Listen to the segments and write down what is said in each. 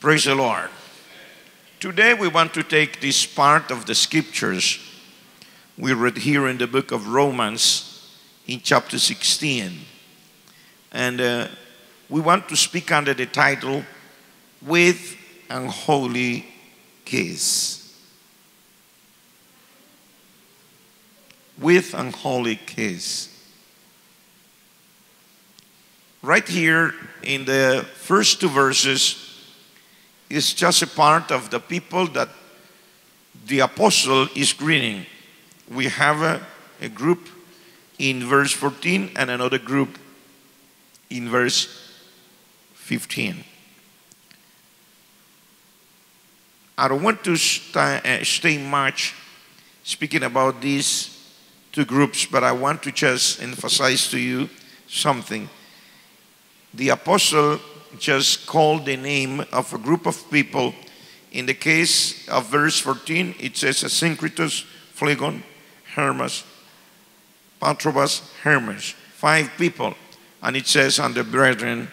Praise the Lord. Today we want to take this part of the scriptures we read here in the book of Romans in chapter 16. And uh, we want to speak under the title, With an Holy Kiss. With an Holy Kiss. Right here in the first two verses, is just a part of the people that the apostle is greeting. We have a, a group in verse 14 and another group in verse 15. I don't want to st- uh, stay much speaking about these two groups, but I want to just emphasize to you something. The apostle just called the name of a group of people. In the case of verse 14, it says Asyncritus, Phlegon, Hermas, Patrobas, Hermes. Five people. And it says, and the brethren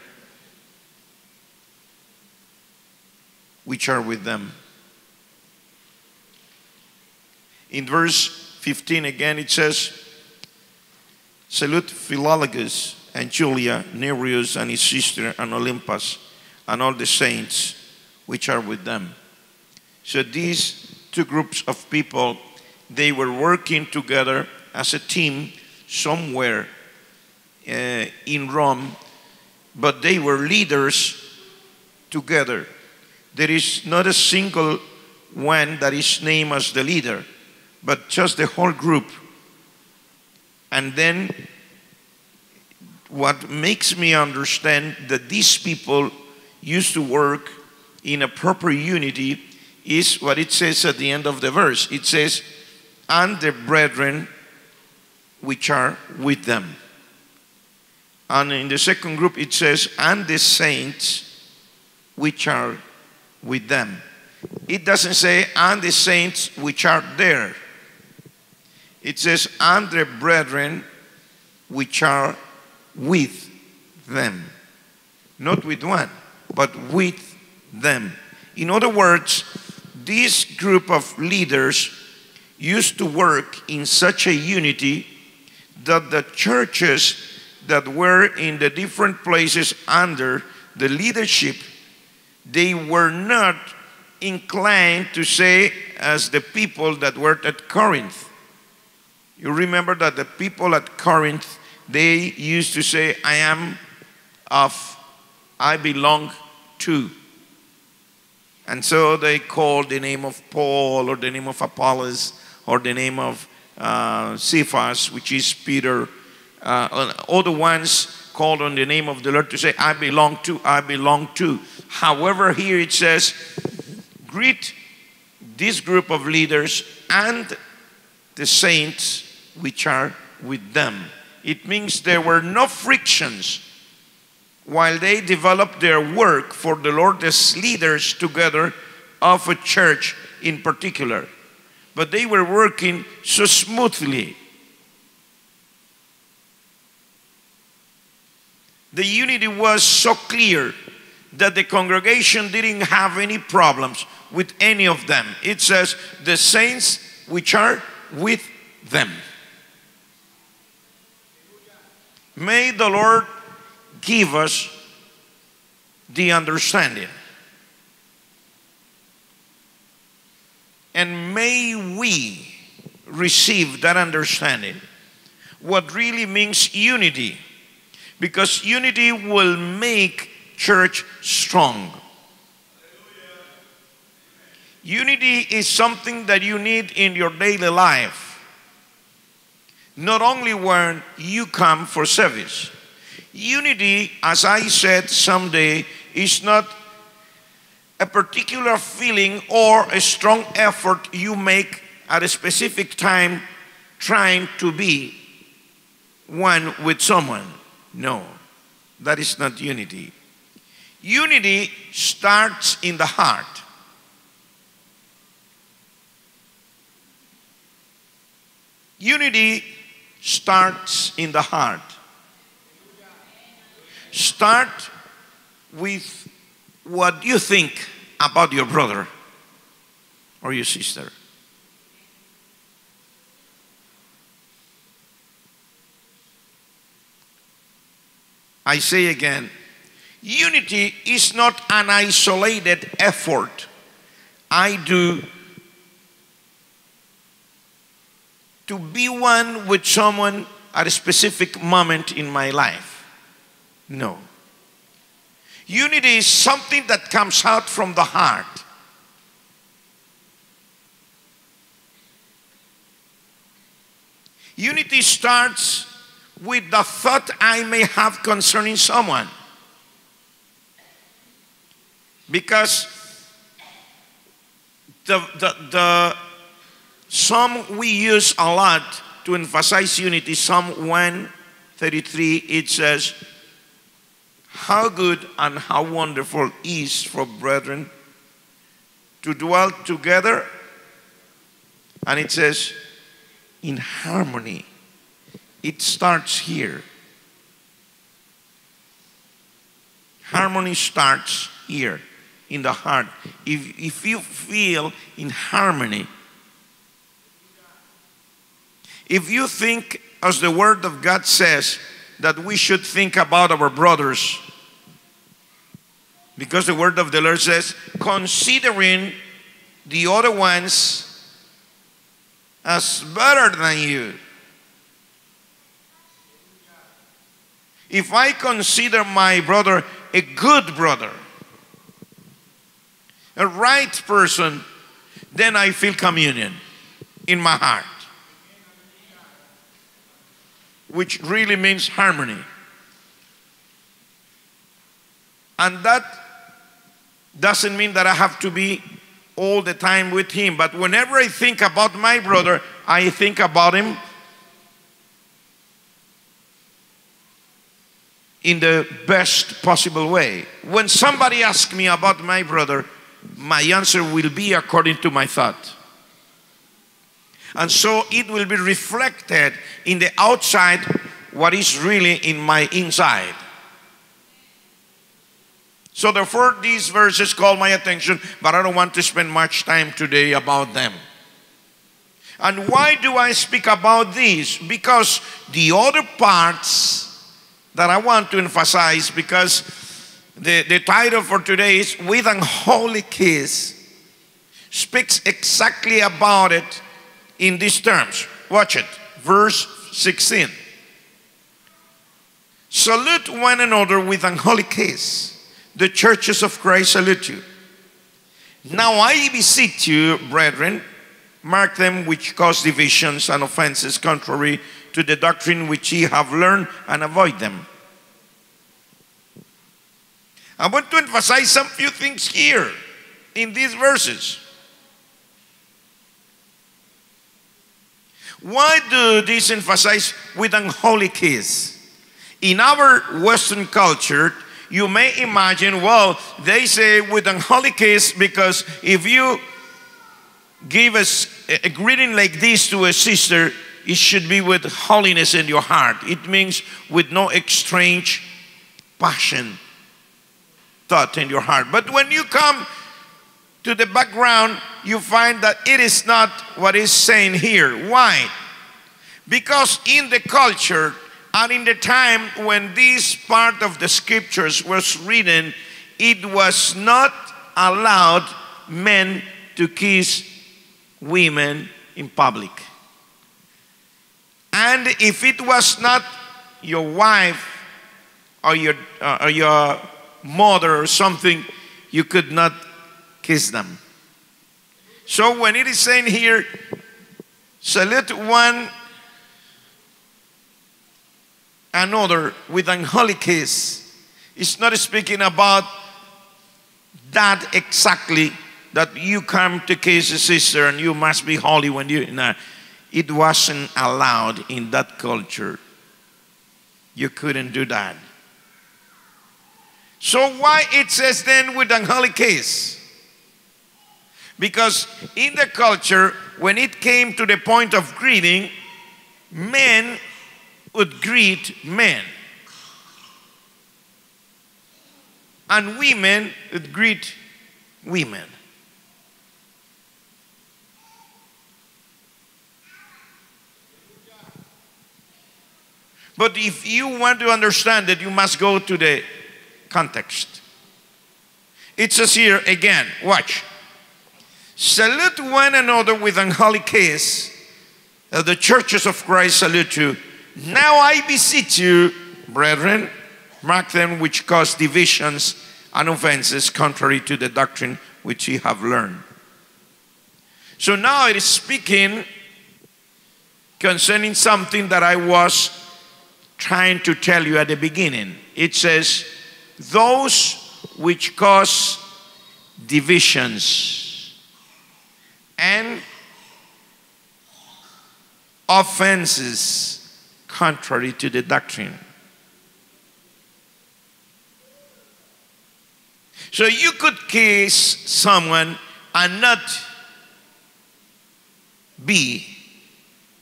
which are with them. In verse 15 again, it says, Salute Philologus and Julia, Nereus and his sister, and Olympas, and all the saints which are with them. So these two groups of people, they were working together as a team somewhere uh, in Rome, but they were leaders together. There is not a single one that is named as the leader, but just the whole group. And then what makes me understand that these people used to work in a proper unity is what it says at the end of the verse. It says, and the brethren which are with them. And in the second group, it says, and the saints which are with them. It doesn't say, and the saints which are there. It says, and the brethren which are with them. Not with one, but with them. In other words, this group of leaders used to work in such a unity that the churches that were in the different places under the leadership they were not inclined to say as the people that were at Corinth you remember that the people at Corinth they used to say, I am of, I belong to. And so they called the name of Paul or the name of Apollos or the name of uh, Cephas, which is Peter, uh, all the ones called on the name of the Lord to say, I belong to, I belong to. However, here it says, greet this group of leaders and the saints which are with them. It means there were no frictions while they developed their work for the Lord as leaders together of a church in particular. But they were working so smoothly. The unity was so clear that the congregation didn't have any problems with any of them. It says, the saints which are with them. May the Lord give us the understanding. And may we receive that understanding. What really means unity. Because unity will make church strong. Unity is something that you need in your daily life not only when you come for service. Unity, as I said someday, is not a particular feeling or a strong effort you make at a specific time trying to be one with someone. No, that is not unity. Unity starts in the heart. Unity starts in the heart. Start with what you think about your brother or your sister. I say again, unity is not an isolated effort I do to be one with someone at a specific moment in my life. No. Unity is something that comes out from the heart. Unity starts with the thought I may have concerning someone. Because the, the, the Psalm we use a lot to emphasize unity, Psalm 133, it says, How good and how wonderful is for brethren to dwell together. And it says, in harmony. It starts here. Harmony starts here in the heart. If, if you feel in harmony, if you think, as the Word of God says, that we should think about our brothers, because the Word of the Lord says, considering the other ones as better than you. If I consider my brother a good brother, a right person, then I feel communion in my heart, which really means harmony. And that doesn't mean that I have to be all the time with him, but whenever I think about my brother, I think about him in the best possible way. When somebody asks me about my brother, my answer will be according to my thought. And so it will be reflected in the outside what is really in my inside. So, therefore, these verses call my attention, but I don't want to spend much time today about them. And why do I speak about these? Because the other parts that I want to emphasize, because the, the title for today is With an Holy Kiss, speaks exactly about it in these terms. Watch it, verse 16. Salute one another with an holy kiss. The churches of Christ salute you. Now I beseech you, brethren, mark them which cause divisions and offenses contrary to the doctrine which ye have learned and avoid them. I want to emphasize some few things here in these verses. Why do this emphasize with an holy kiss? In our Western culture, you may imagine, well, they say with an holy kiss because if you give us a greeting like this to a sister, it should be with holiness in your heart. It means with no strange passion thought in your heart. But when you come to the background, you find that it is not what is saying here. Why? Because in the culture, and in the time when this part of the scriptures was written, it was not allowed men to kiss women in public. And if it was not your wife or your, uh, or your mother or something, you could not kiss them. So when it is saying here, salute one another with an holy kiss. It's not speaking about that exactly that you come to kiss a sister and you must be holy when you no, it wasn't allowed in that culture. You couldn't do that. So why it says then with an holy kiss? Because in the culture, when it came to the point of greeting, men would greet men. And women would greet women. But if you want to understand it, you must go to the context. It says here again, watch. Salute one another with an holy kiss. Uh, the churches of Christ salute you. Now I beseech you, brethren, mark them which cause divisions and offenses contrary to the doctrine which ye have learned. So now it is speaking concerning something that I was trying to tell you at the beginning. It says, those which cause divisions and offenses contrary to the doctrine. So you could kiss someone and not be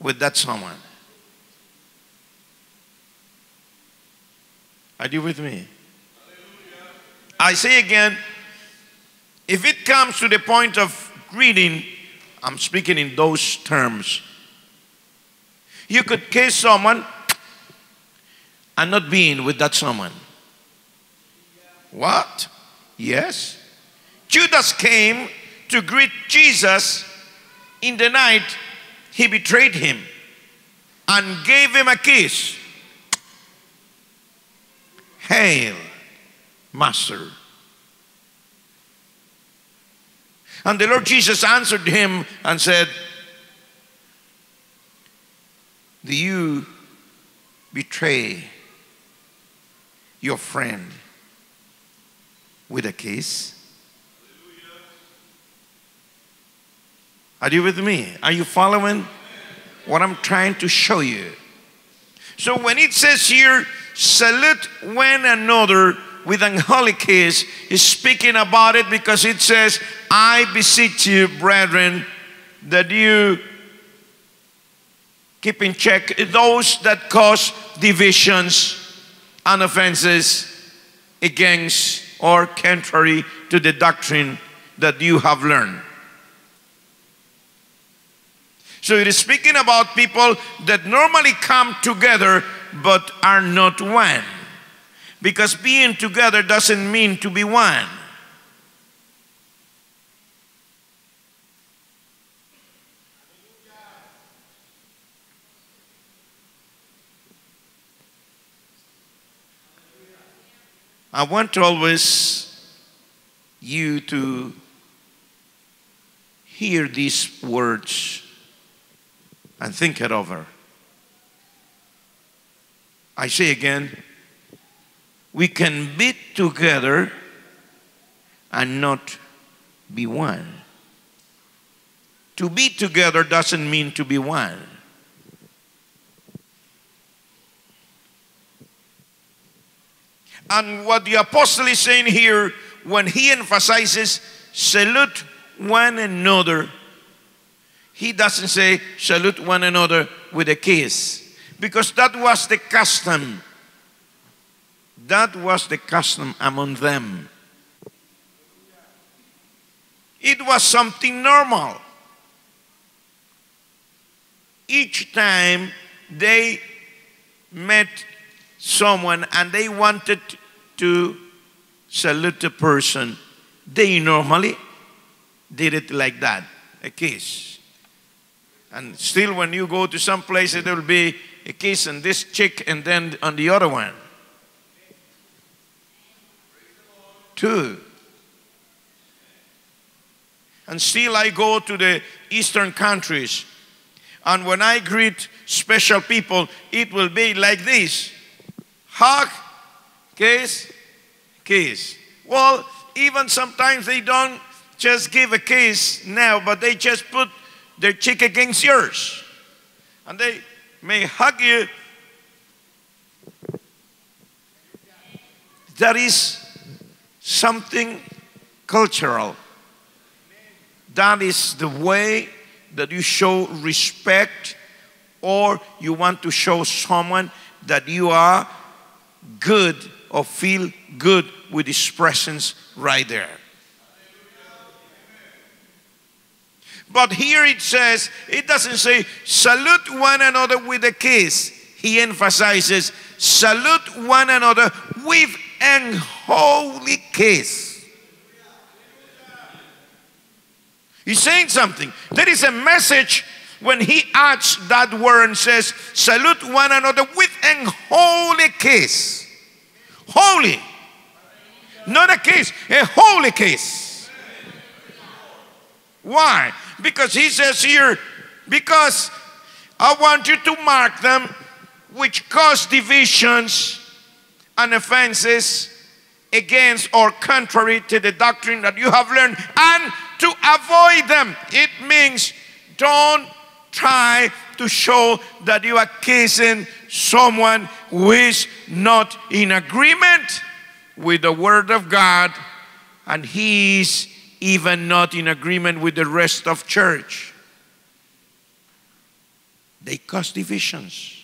with that someone. Are you with me? I say again, if it comes to the point of greeting, I'm speaking in those terms. You could kiss someone and not being with that someone. What? Yes. Judas came to greet Jesus in the night he betrayed him and gave him a kiss. Hail, Master. And the Lord Jesus answered him and said, Do you betray your friend with a kiss? Are you with me? Are you following what I'm trying to show you? So when it says here, salute one another with an holy kiss is speaking about it because it says, I beseech you, brethren, that you keep in check those that cause divisions and offenses against or contrary to the doctrine that you have learned. So it is speaking about people that normally come together but are not one. Because being together doesn't mean to be one. I want always you to hear these words and think it over. I say again, we can be together and not be one. To be together doesn't mean to be one. And what the apostle is saying here when he emphasizes salute one another, he doesn't say salute one another with a kiss because that was the custom. That was the custom among them. It was something normal. Each time they met someone and they wanted to salute a person, they normally did it like that a kiss. And still, when you go to some places, there will be a kiss on this cheek and then on the other one. Two. And still, I go to the eastern countries. And when I greet special people, it will be like this hug, kiss, kiss. Well, even sometimes they don't just give a kiss now, but they just put their cheek against yours. And they may hug you. That is something cultural. That is the way that you show respect or you want to show someone that you are good or feel good with his presence right there. But here it says, it doesn't say, salute one another with a kiss. He emphasizes, salute one another with an holy kiss. He's saying something. There is a message when he adds that word and says, salute one another with an holy kiss. Holy. Not a kiss, a holy kiss. Why? Because he says here, because I want you to mark them which cause divisions and offenses against or contrary to the doctrine that you have learned and to avoid them. It means don't try to show that you are kissing someone who is not in agreement with the Word of God and he is even not in agreement with the rest of church. They cause divisions.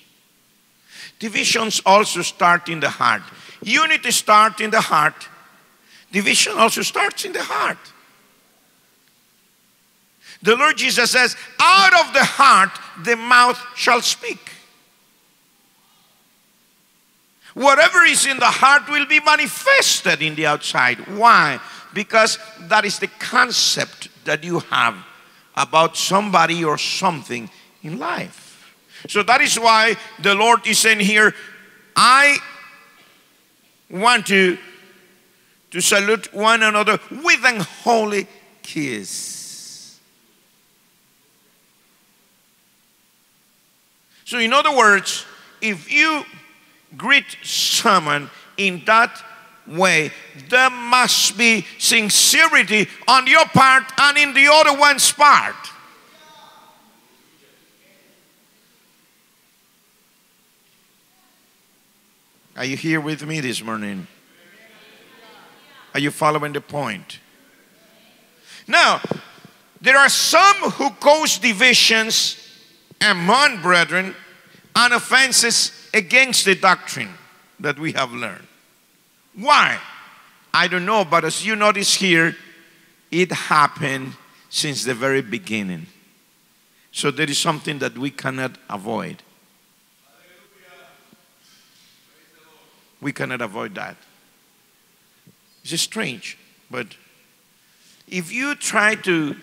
Divisions also start in the heart. Unity starts in the heart. Division also starts in the heart. The Lord Jesus says, out of the heart the mouth shall speak. Whatever is in the heart will be manifested in the outside. Why? Because that is the concept that you have about somebody or something in life. So that is why the Lord is saying here, I want to, to salute one another with an holy kiss. So, in other words, if you greet someone in that way, there must be sincerity on your part and in the other one's part. Are you here with me this morning? Are you following the point? Now, there are some who cause divisions among brethren and offenses against the doctrine that we have learned. Why? I don't know, but as you notice here, it happened since the very beginning. So there is something that we cannot avoid. We cannot avoid that. It's strange, but if you try to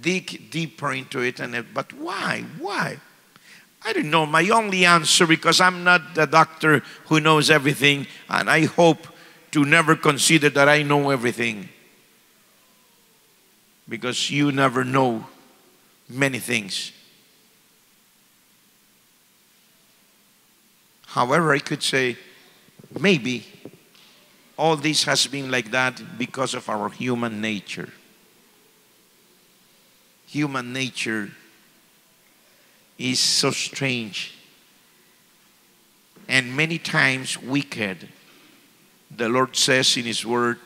dig deeper into it, and but why? Why? I don't know. My only answer, because I'm not the doctor who knows everything, and I hope to never consider that I know everything. Because you never know many things. However, I could say maybe all this has been like that because of our human nature. Human nature is so strange and many times wicked. The Lord says in His Word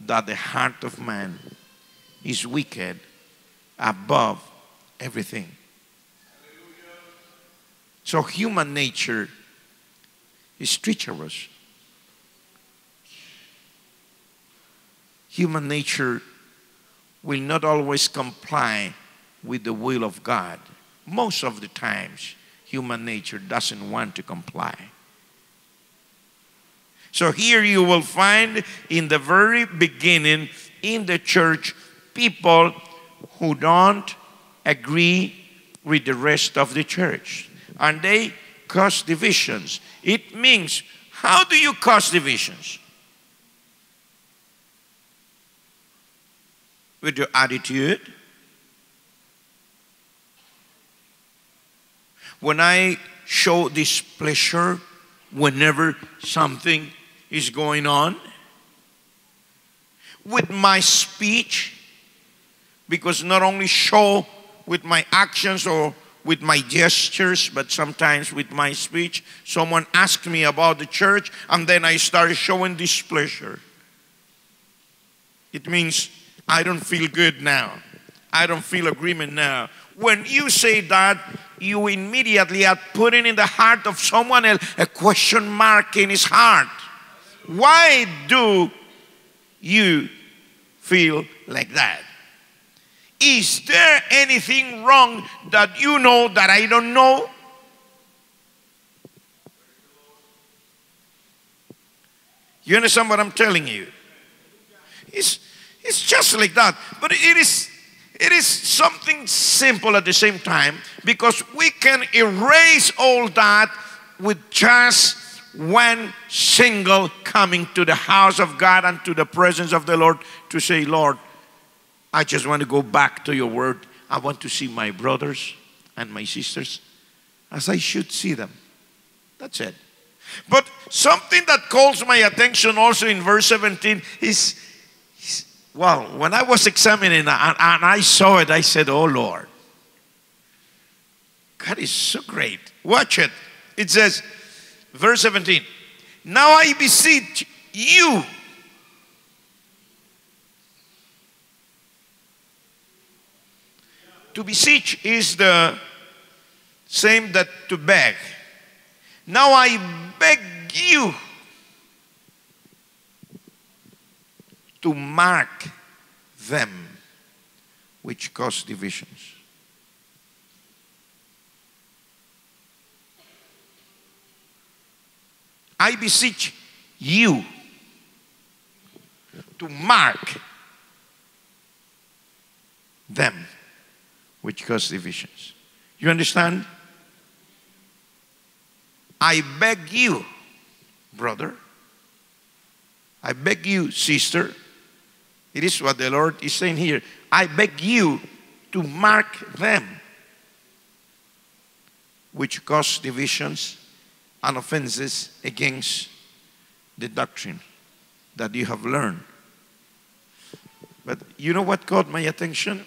that the heart of man is wicked above everything. So human nature is treacherous. Human nature will not always comply with the will of God most of the times, human nature doesn't want to comply. So here you will find in the very beginning in the church people who don't agree with the rest of the church. And they cause divisions. It means, how do you cause divisions? With your attitude, when I show displeasure whenever something is going on, with my speech, because not only show with my actions or with my gestures, but sometimes with my speech. Someone asked me about the church, and then I started showing displeasure. It means I don't feel good now. I don't feel agreement now. When you say that, you immediately are putting in the heart of someone else a question mark in his heart. Why do you feel like that? Is there anything wrong that you know that I don't know? You understand what I'm telling you? It's, it's just like that. But it is, it is something simple at the same time because we can erase all that with just one single coming to the house of God and to the presence of the Lord to say, Lord, I just want to go back to your word. I want to see my brothers and my sisters as I should see them. That's it. But something that calls my attention also in verse 17 is, is well, when I was examining and, and I saw it, I said, Oh Lord, God is so great. Watch it. It says, verse 17, Now I beseech you. To beseech is the same that to beg. Now I beg you to mark them which cause divisions. I beseech you to mark them which cause divisions. You understand? I beg you, brother. I beg you, sister. It is what the Lord is saying here. I beg you to mark them which cause divisions and offenses against the doctrine that you have learned. But you know what caught my attention?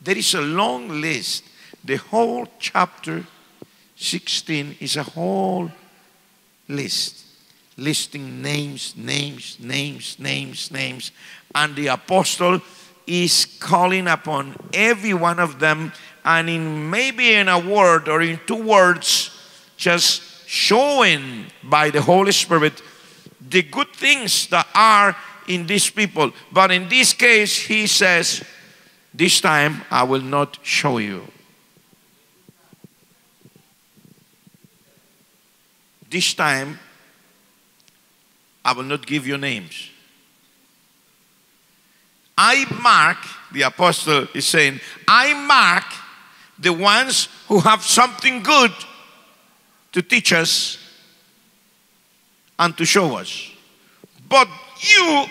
There is a long list. The whole chapter 16 is a whole list listing names, names, names, names, names. And the apostle is calling upon every one of them, and in maybe in a word or in two words, just showing by the Holy Spirit the good things that are in these people. But in this case, he says, This time I will not show you. This time I will not give you names. I mark, the apostle is saying, I mark the ones who have something good to teach us and to show us. But you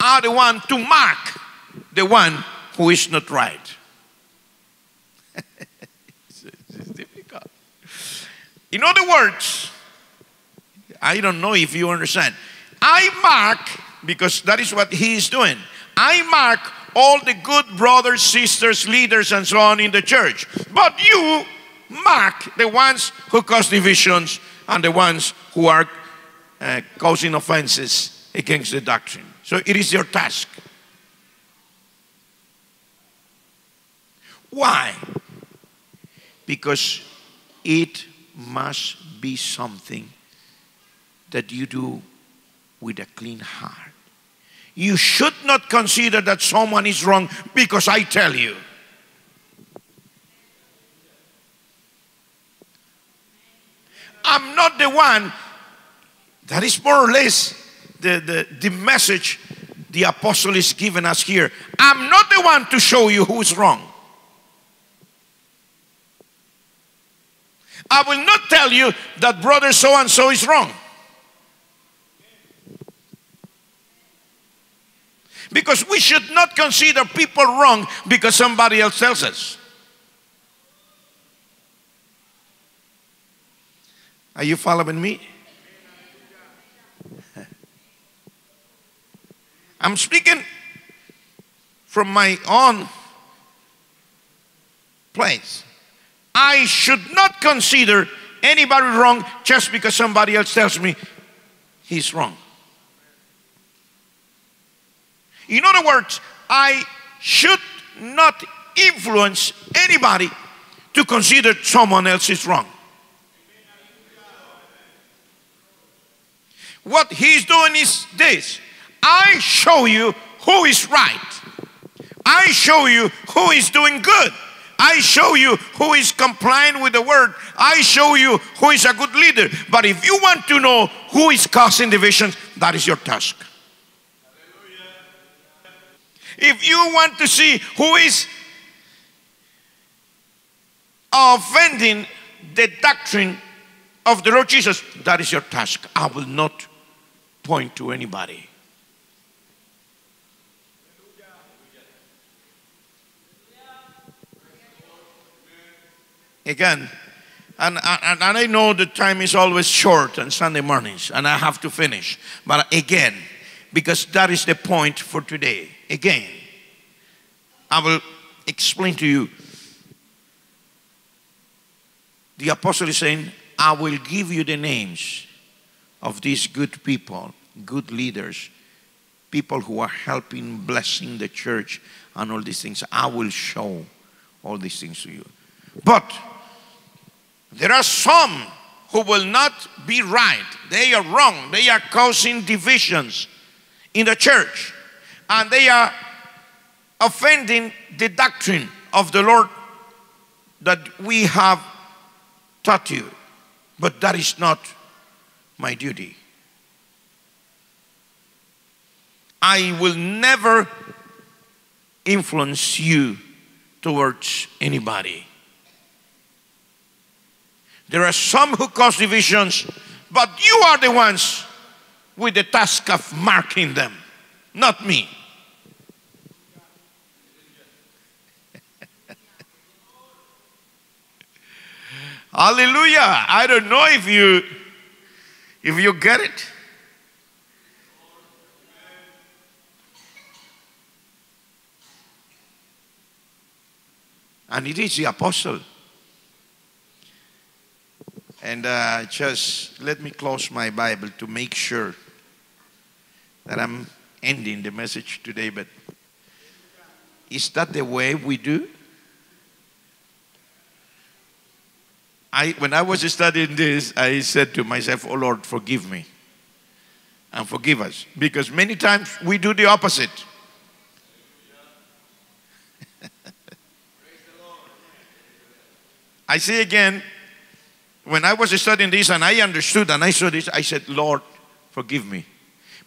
are the one to mark the one who is not right. it's, difficult. In other words, I don't know if you understand. I mark, because that is what he is doing, I mark all the good brothers, sisters, leaders, and so on in the church. But you mark the ones who cause divisions and the ones who are uh, causing offenses against the doctrine. So it is your task. Why? Because it must be something that you do with a clean heart. You should not consider that someone is wrong because I tell you. I'm not the one. That is more or less the, the, the message the apostle is giving us here. I'm not the one to show you who's wrong. I will not tell you that brother so and so is wrong. Because we should not consider people wrong because somebody else tells us. Are you following me? I'm speaking from my own place. I should not consider anybody wrong just because somebody else tells me he's wrong. In other words, I should not influence anybody to consider someone else is wrong. What he's doing is this I show you who is right. I show you who is doing good. I show you who is complying with the word. I show you who is a good leader. But if you want to know who is causing divisions, that is your task. If you want to see who is offending the doctrine of the Lord Jesus, that is your task. I will not point to anybody. Again, and, and, and I know the time is always short on Sunday mornings, and I have to finish. But again, because that is the point for today. Again, I will explain to you. The apostle is saying, I will give you the names of these good people, good leaders, people who are helping, blessing the church, and all these things. I will show all these things to you. But there are some who will not be right. They are wrong. They are causing divisions in the church. And they are offending the doctrine of the Lord that we have taught you. But that is not my duty. I will never influence you towards anybody. There are some who cause divisions, but you are the ones with the task of marking them, not me. Hallelujah. I don't know if you if you get it. And it is the apostle. And uh, just let me close my Bible to make sure that I'm ending the message today. But is that the way we do? I, when I was studying this, I said to myself, Oh Lord, forgive me and forgive us. Because many times we do the opposite. I say again, when I was studying this and I understood and I saw this, I said, Lord, forgive me.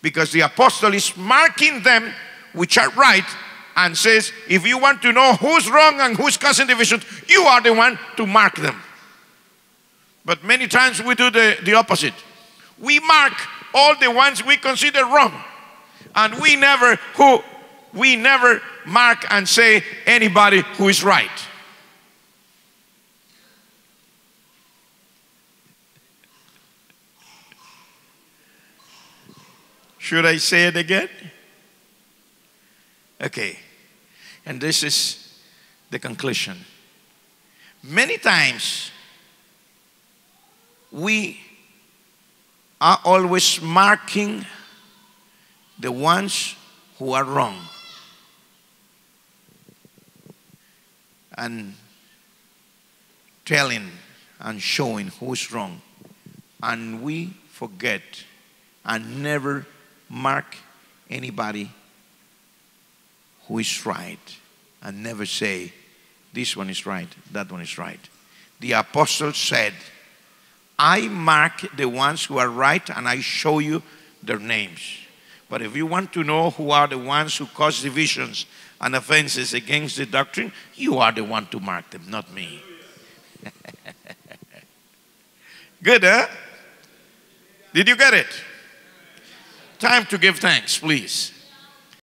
Because the apostle is marking them which are right and says, if you want to know who's wrong and who's causing division, you are the one to mark them. But many times we do the, the opposite. We mark all the ones we consider wrong. And we never who we never mark and say anybody who is right. Should I say it again? Okay. And this is the conclusion. Many times we are always marking the ones who are wrong. And telling and showing who's wrong. And we forget and never mark anybody who is right and never say, this one is right, that one is right. The apostle said, I mark the ones who are right and I show you their names. But if you want to know who are the ones who cause divisions and offenses against the doctrine, you are the one to mark them, not me. Good, huh? Did you get it? Time to give thanks, please.